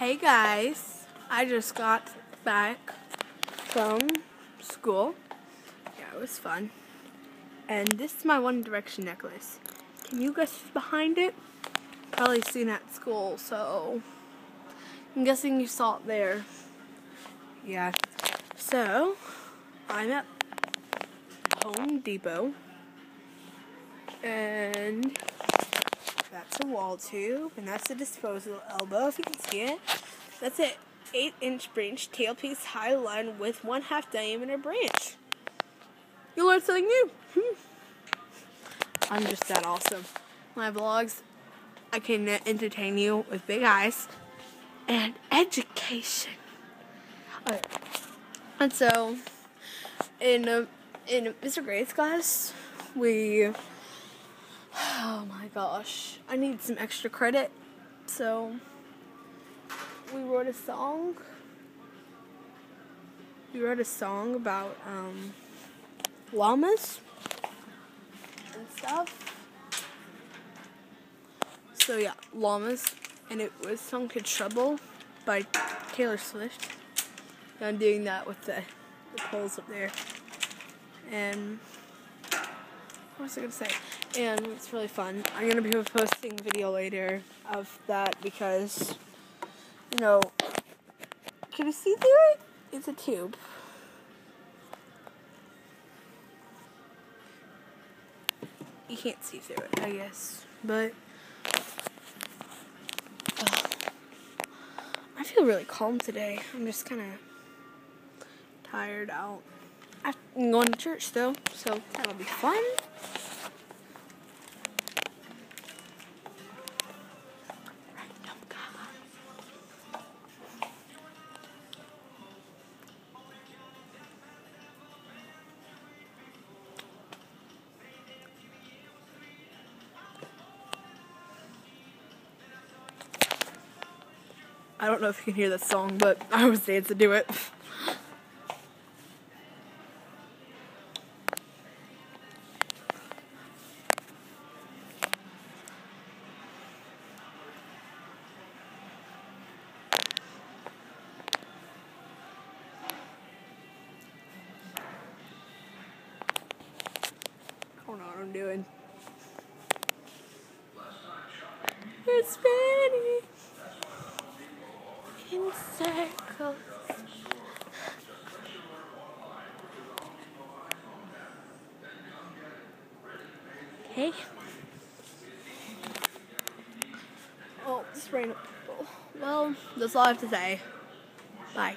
Hey guys, I just got back from school. Yeah, it was fun. And this is my One Direction necklace. Can you guess who's behind it? Probably seen at school, so I'm guessing you saw it there. Yeah. So, I'm at Home Depot. And that's a wall tube, and that's a disposal elbow, if you can see it. That's an 8 inch branch tailpiece high line with 1 half diameter branch. You learned something new. I'm just that awesome. My vlogs, I can entertain you with big eyes and education. And so, in a, in Mr. Gray's class, we Oh my gosh. I need some extra credit. So we wrote a song. We wrote a song about um, llamas and stuff. So yeah, llamas, and it was sung to Trouble by Taylor Swift. And I'm doing that with the, the poles up there. And what was I gonna say? And it's really fun. I'm gonna be posting video later of that because, you know, can you see through it? It's a tube. You can't see through it, I guess, but I feel really calm today. I'm just kind of tired out. I'm going to church though, so that'll be fun. I don't know if you can hear that song, but I was dancing to it. I don't I'm doing. It's spinning circles. Okay. Oh, this rain. Well, that's all I have to say. Bye.